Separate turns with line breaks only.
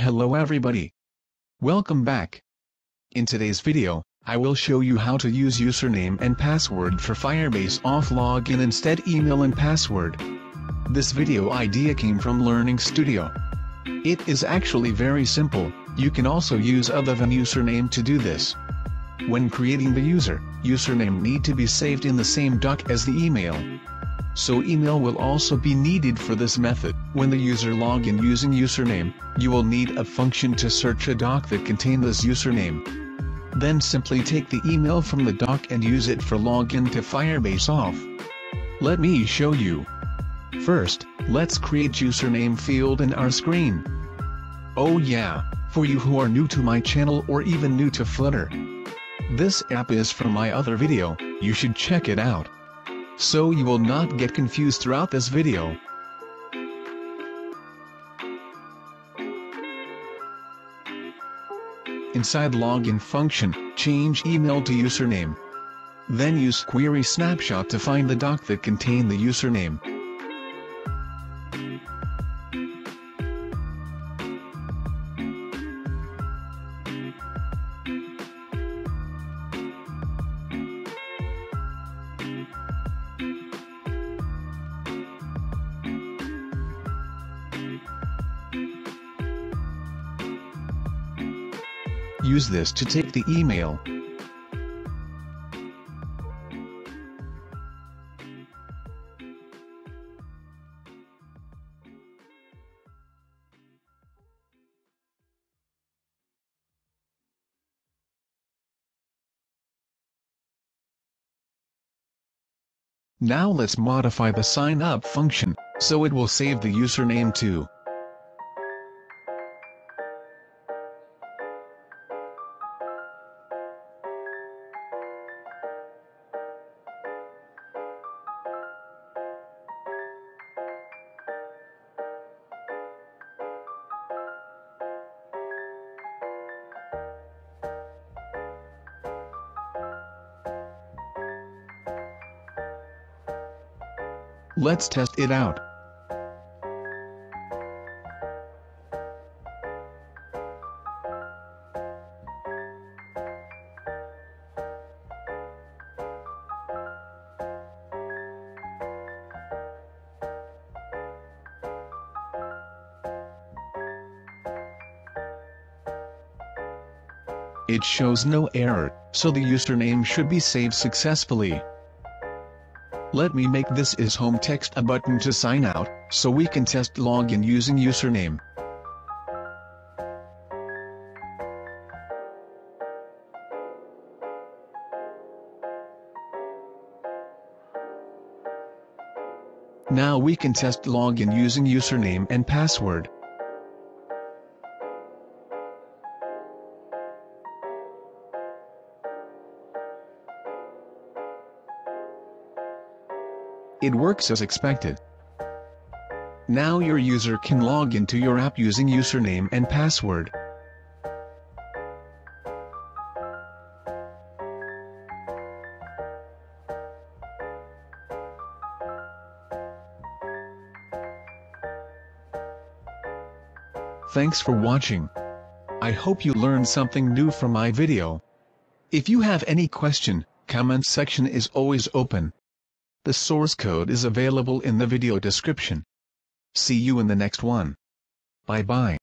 Hello everybody. Welcome back. In today's video, I will show you how to use username and password for Firebase Auth login instead email and password. This video idea came from Learning Studio. It is actually very simple, you can also use other than username to do this. When creating the user, username need to be saved in the same doc as the email. So email will also be needed for this method. When the user log in using username, you will need a function to search a doc that contains this username. Then simply take the email from the doc and use it for login to Firebase Auth. Let me show you. First, let's create username field in our screen. Oh yeah, for you who are new to my channel or even new to Flutter. This app is from my other video, you should check it out so you will not get confused throughout this video. Inside login function, change email to username. Then use query snapshot to find the doc that contain the username. Use this to take the email. Now let's modify the sign up function, so it will save the username too. Let's test it out. It shows no error, so the username should be saved successfully. Let me make this is home text a button to sign out, so we can test login using username. Now we can test login using username and password. It works as expected. Now your user can log into your app using username and password. Thanks for watching. I hope you learned something new from my video. If you have any question, comment section is always open. The source code is available in the video description. See you in the next one. Bye bye.